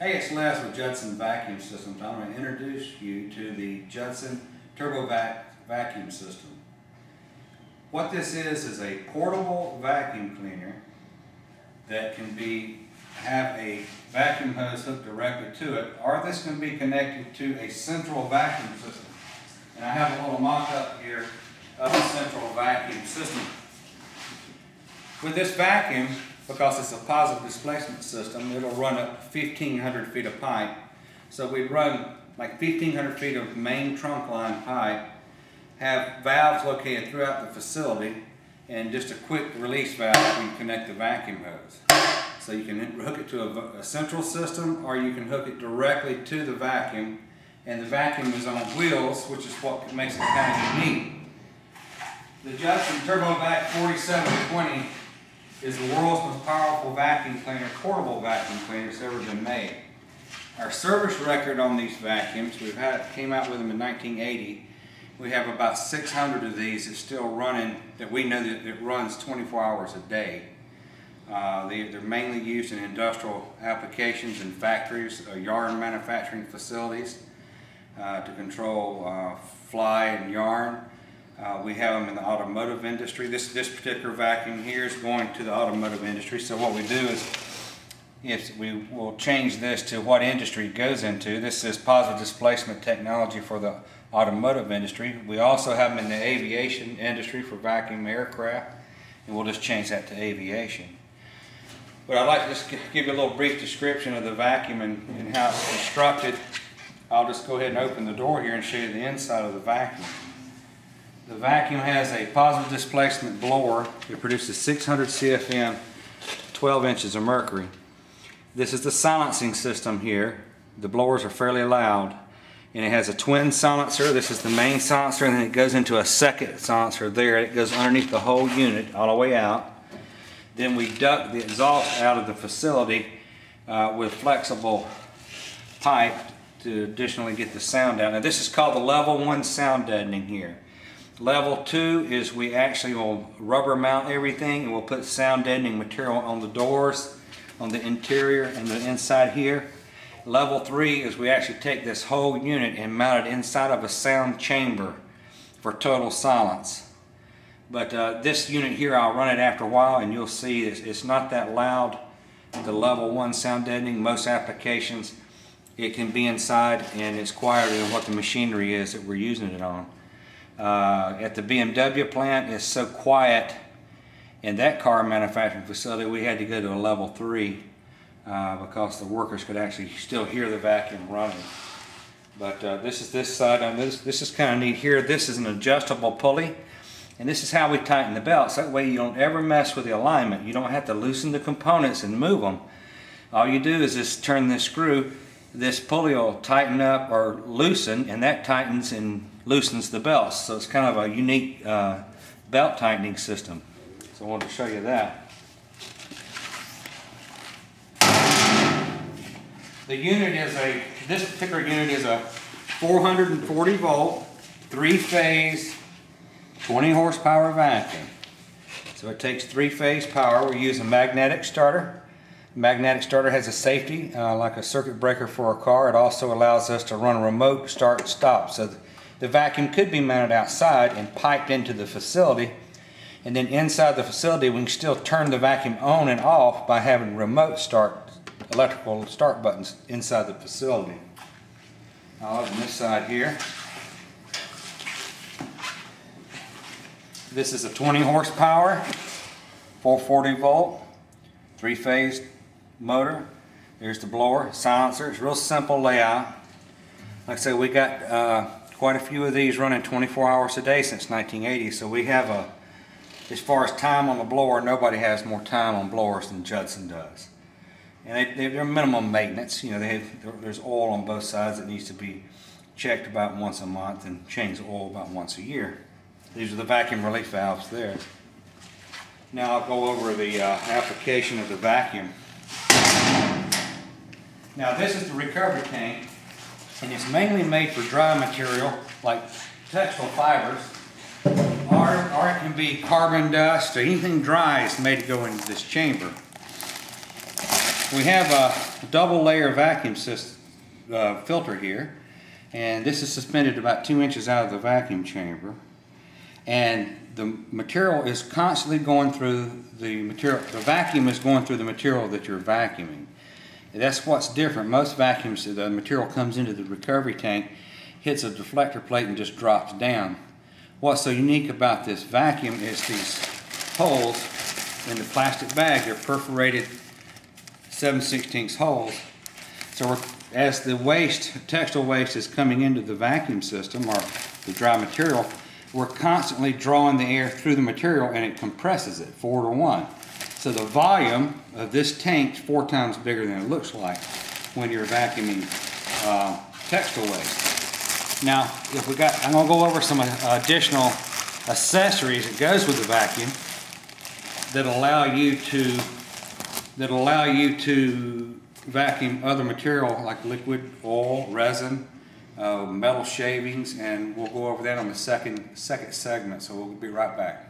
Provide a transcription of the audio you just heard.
Hey, it's Les with Judson Vacuum Systems. I'm going to introduce you to the Judson TurboVac vacuum system. What this is is a portable vacuum cleaner that can be have a vacuum hose hooked directly to it, or this can be connected to a central vacuum system. And I have a little mock-up here of a central vacuum system. With this vacuum, because it's a positive displacement system, it'll run up 1,500 feet of pipe. So we'd run like 1,500 feet of main trunk line pipe, have valves located throughout the facility, and just a quick release valve when you connect the vacuum hose. So you can hook it to a, a central system, or you can hook it directly to the vacuum, and the vacuum is on wheels, which is what makes it kind of unique. The Judson TurboVac 4720 is the world's most powerful vacuum cleaner, portable vacuum cleaner that's ever been made. Our service record on these vacuums, we've had came out with them in 1980. We have about 600 of these that's still running, that we know that it runs 24 hours a day. Uh, they, are mainly used in industrial applications in factories, uh, yarn manufacturing facilities uh, to control uh, fly and yarn. Uh, we have them in the automotive industry. This, this particular vacuum here is going to the automotive industry. So what we do is if we will change this to what industry it goes into. This is positive displacement technology for the automotive industry. We also have them in the aviation industry for vacuum aircraft, and we'll just change that to aviation. But I'd like to just give you a little brief description of the vacuum and, and how it's constructed. I'll just go ahead and open the door here and show you the inside of the vacuum. The vacuum has a positive displacement blower. It produces 600 CFM, 12 inches of mercury. This is the silencing system here. The blowers are fairly loud. And it has a twin silencer. This is the main silencer and then it goes into a second silencer there. It goes underneath the whole unit all the way out. Then we duct the exhaust out of the facility uh, with flexible pipe to additionally get the sound out. Now this is called the level one sound deadening here. Level two is we actually will rubber mount everything and we'll put sound deadening material on the doors, on the interior and the inside here. Level three is we actually take this whole unit and mount it inside of a sound chamber for total silence. But uh, this unit here, I'll run it after a while and you'll see it's, it's not that loud. The level one sound deadening, most applications, it can be inside and it's quieter than what the machinery is that we're using it on uh, at the BMW plant is so quiet in that car manufacturing facility we had to go to a level 3 uh, because the workers could actually still hear the vacuum running. But uh, this is this side, and this, this is kind of neat here. This is an adjustable pulley, and this is how we tighten the belts. That way you don't ever mess with the alignment. You don't have to loosen the components and move them. All you do is just turn this screw, this pulley will tighten up or loosen, and that tightens and loosens the belt. So it's kind of a unique uh, belt tightening system. So I wanted to show you that. The unit is a, this particular unit is a 440 volt, three phase, 20 horsepower vacuum. So it takes three phase power. We use a magnetic starter. Magnetic starter has a safety, uh, like a circuit breaker for a car. It also allows us to run a remote start stop. So the vacuum could be mounted outside and piped into the facility. And then inside the facility, we can still turn the vacuum on and off by having remote start, electrical start buttons inside the facility. I'll open this side here. This is a 20 horsepower, 440 volt, three phase motor. There's the blower, silencer. It's real simple layout. Like I said, we got uh, quite a few of these running 24 hours a day since 1980. So we have a, as far as time on the blower, nobody has more time on blowers than Judson does. And they, they're minimum maintenance. You know, they have, there's oil on both sides that needs to be checked about once a month and change the oil about once a year. These are the vacuum relief valves there. Now I'll go over the uh, application of the vacuum. Now this is the recovery tank and it's mainly made for dry material like textile fibers or, or it can be carbon dust or anything dry is made to go into this chamber. we have a double layer vacuum system, uh, filter here. And this is suspended about two inches out of the vacuum chamber. And the material is constantly going through the material, the vacuum is going through the material that you're vacuuming. And that's what's different. Most vacuums, the material comes into the recovery tank, hits a deflector plate and just drops down. What's so unique about this vacuum is these holes in the plastic bag. They're perforated 7 16 holes. So as the waste, textile waste is coming into the vacuum system or the dry material, we're constantly drawing the air through the material and it compresses it four to one. So the volume of this tank is four times bigger than it looks like when you're vacuuming uh, textile waste. Now, if we got, I'm gonna go over some uh, additional accessories that goes with the vacuum that allow you to that allow you to vacuum other material like liquid, oil, resin, uh, metal shavings, and we'll go over that on the second second segment. So we'll be right back.